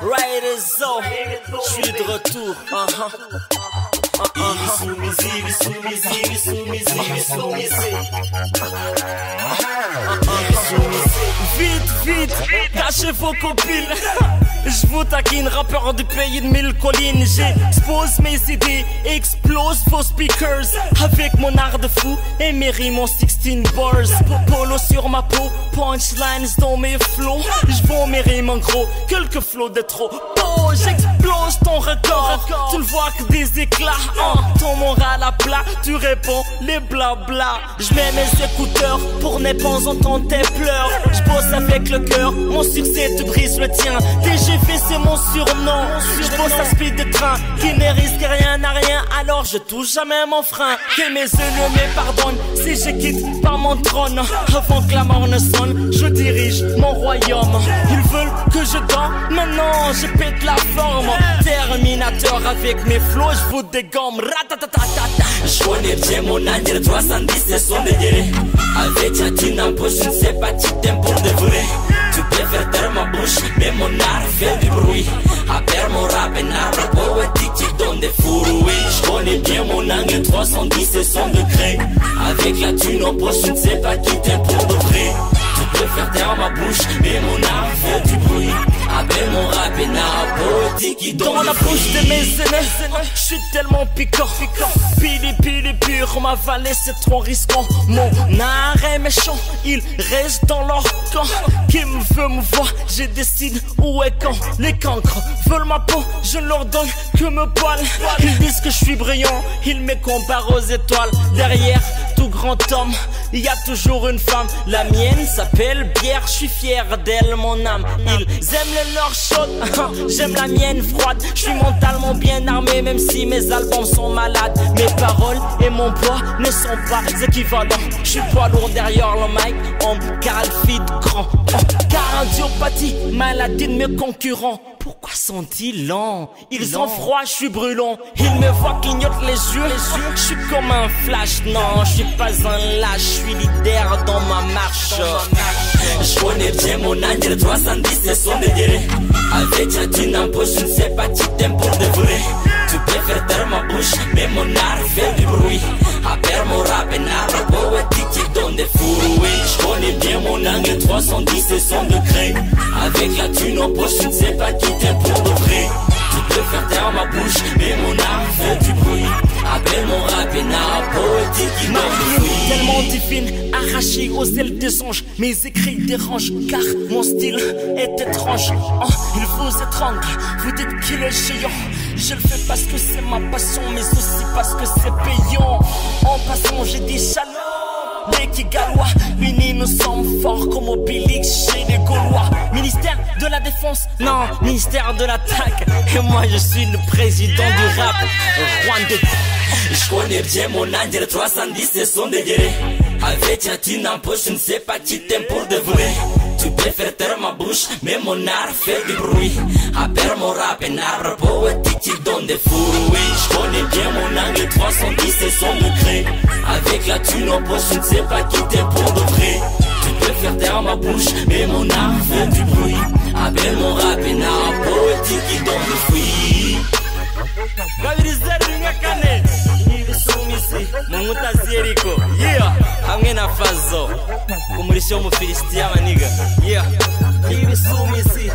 Rider Zo, je suis de retour. Uh-huh. Vite, vite, cachez vos copines. Je vous taquine, rappeur du pays de mille collines. J'expose mes idées, explose vos speakers. Avec mon art de fou et mes rimes en 16 bars. Polo sur ma peau, punchlines dans mes flots. Je vends mes rimes en gros, quelques flots de trop. Oh, j'explose ton record. Tu le vois que des éclats. Hein. Ton moral à plat, tu réponds les blabla. Je mets mes écouteurs pour ne pas entendre tes pleurs. Je bosse avec le cœur, mon succès te brise le tien. TGV c'est mon surnom. Je bosse à speed de train qui ne risque rien à rien. Alors je touche jamais mon frein. Que mes ennemis me pardonnent si je quitte pas mon trône. Avant que la mort ne sonne, je dirige mon royaume. Ils veulent que je dors, maintenant je pète la forme. Terminateur avec mes flots, je vous dégomme. Je connais bien mon adir 70 c'est son Avec ta thune en poche, je ne sais pas, tu t'aimes pour de vrai. Tu préfères taire ma bouche, mais mon art fait du bruit. Appelle mon rap un arbre poétique qui donne Je connais bien mon angle 310 c'est son degré. Avec la thune en poche, je ne sais pas qui t'aime pour de vrai. Tu préfères taire ma bouche, mais mon art fait du bruit Dans la bouche de mes aînés, je suis tellement piquant. Pili pili pur, m'avaler c'est trop risquant. Mon art est méchant, il reste dans leur camp. Qui me veut me voir, je décide où et quand. Les cancres veulent ma peau, je ne leur donne que me poil. Ils disent que je suis brillant, ils me comparent aux étoiles. Derrière tout grand homme, il y a toujours une femme. La mienne s'appelle Bière, je suis fier d'elle, mon âme. Ils aiment les leurs chaudes, j'aime la mienne froide. Je suis mentalement bien armé, même si mes albums sont malades. Mes paroles et mon poids ne sont pas équivalents. Je suis poids lourd derrière le mic, on Maladie de mes concurrents. Pourquoi sont-ils lents? Ils ont froid, je suis brûlant. Ils me voient clignotent les yeux. Je suis comme un flash, non, je suis pas un lâche. Je suis leader dans ma marche. Je connais bien mon angle 310 c'est son délire Avec en poche je ne sais pas tu t'aimes pour de vrai Tu préfères taire ma bouche mais mon art fait 310 c'est son degré Avec la thune en poche je ne sais pas qui t'aime pour de vrai Tu préfères taire ma bouche mais mon art fait du bruit Appelle mon rap arbre poétique des fruits Tellement divine, arrachée aux ailes des anges. Mes écrits dérangent car mon style est étrange. Oh, il vous étrangle, vous dites qu'il est géant. Je le fais parce que c'est ma passion, mais aussi parce que c'est payant. En passant, j'ai dit shalom. Les Kigalois, unis nous sommes forts comme Obélix chez les Gaulois. Ministère de la Défense, non, ministère de l'attaque. Et moi je suis le président du rap, Rwanda. Je connais bien mon angle 310 c'est son délire Avec ta thune en poche je ne sais pas qui t'aime pour de vrai Tu préfères taire ma bouche mais mon art fait du bruit Appelle mon rap un arbre poétique qui donne des connais la thune en poche je ne sais pas qui t'aime pour de vrai. Tu préfères taire ma bouche mais mon art fait du bruit. Appelle mon rap un arbre poétique qui donne des fruits kabiri zeru rimwe kane n'ibisumizi mu nkuta z'iyeriko yeah. Hamwe na fazo. Ku murishyo w'umufilisitiya maniga. Yeah. N'ibisumizi